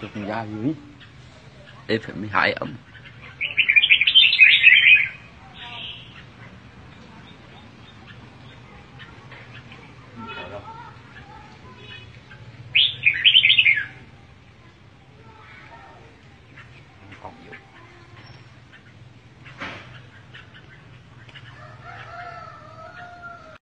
chụp ra dưới. Để phải mới hại ông. Còn dụng